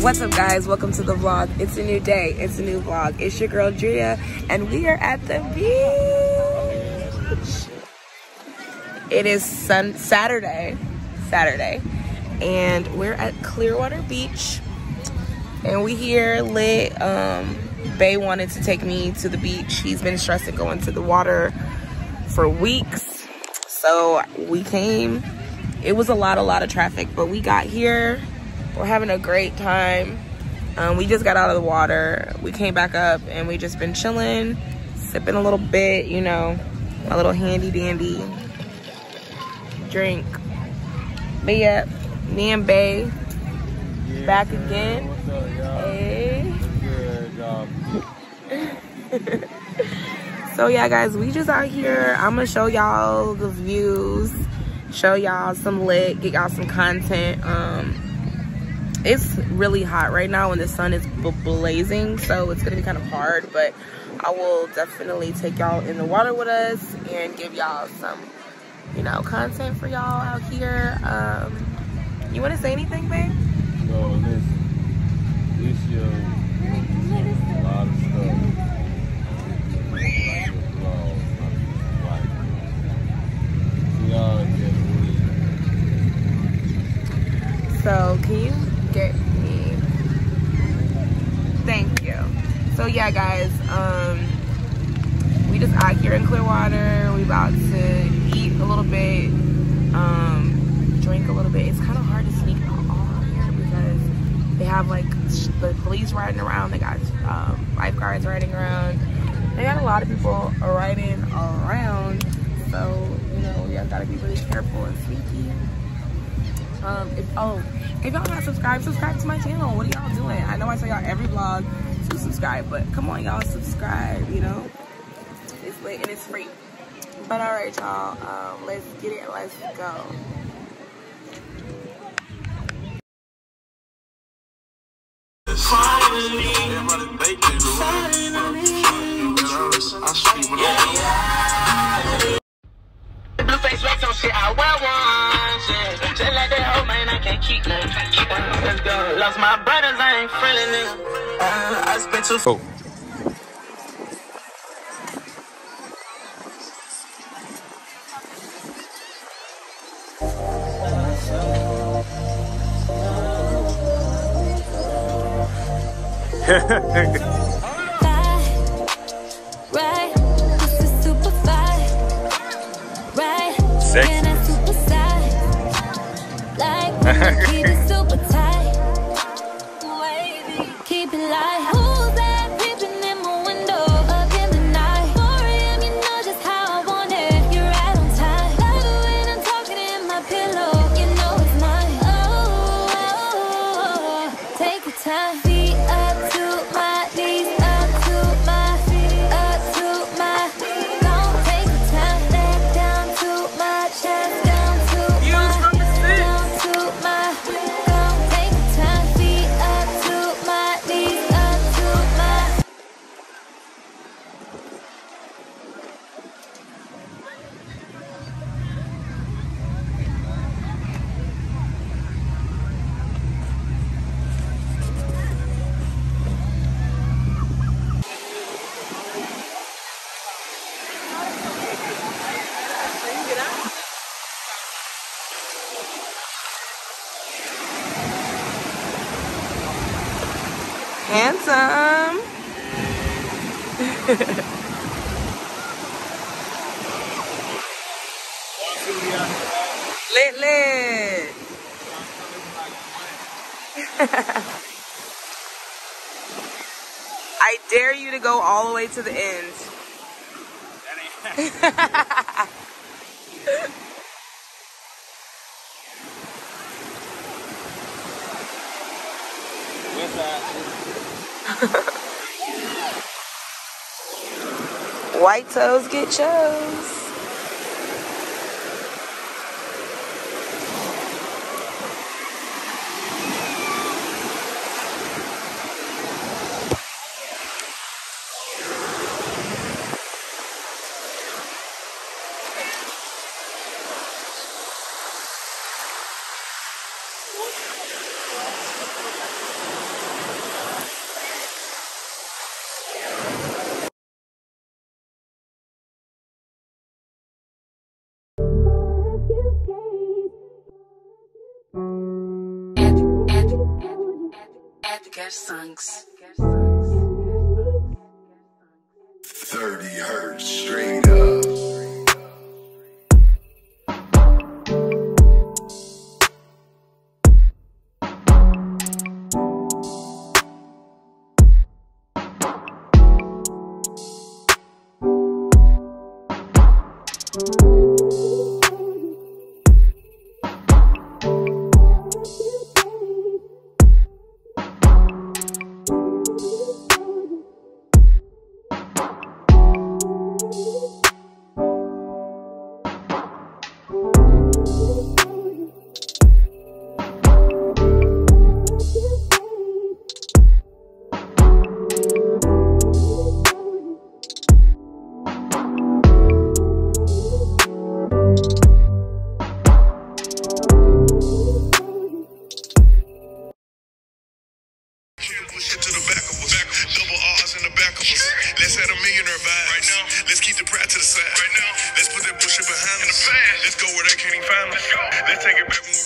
What's up guys? Welcome to the vlog. It's a new day. It's a new vlog. It's your girl Drea and we are at the beach. It is sun Saturday. Saturday. And we're at Clearwater Beach. And we here lit. Um, Bay wanted to take me to the beach. He's been stressing going to the water for weeks. So we came. It was a lot, a lot of traffic, but we got here we're having a great time. Um, we just got out of the water. We came back up and we just been chilling, sipping a little bit, you know, my little handy dandy drink. But yeah, me and Bay yeah, back man. again. Hey. Good, so yeah, guys, we just out here. I'm gonna show y'all the views, show y'all some lit, get y'all some content. Um, it's really hot right now and the sun is blazing so it's gonna be kind of hard but i will definitely take y'all in the water with us and give y'all some you know content for y'all out here. Um you want to say anything babe? No listen. This year a lot of stuff. So can you get me. Thank you. So yeah, guys, um, we just out here in Clearwater. We about to eat a little bit, um, drink a little bit. It's kind of hard to sneak out here because they have like the police riding around. They got um, lifeguards riding around. They got a lot of people riding around. So, you know, we gotta be really careful and sneaky. Um, if, oh, if y'all not subscribed, subscribe to my channel. What are y'all doing? I know I tell y'all every vlog to subscribe, but come on, y'all, subscribe, you know? It's lit and it's free. But all right, y'all, um, let's get it. Let's go. Lost my brothers, I ain't friendly, nigga. Uh, I spent two. Oh. Sexy. Handsome. Lit lit. I dare you to go all the way to the end. White toes get chose. Edgar Sanks. 30 hertz straight up. Thank to the side. Right now, let's put that bullshit behind us. Let's go where they can't even find us. Let's, let's take it back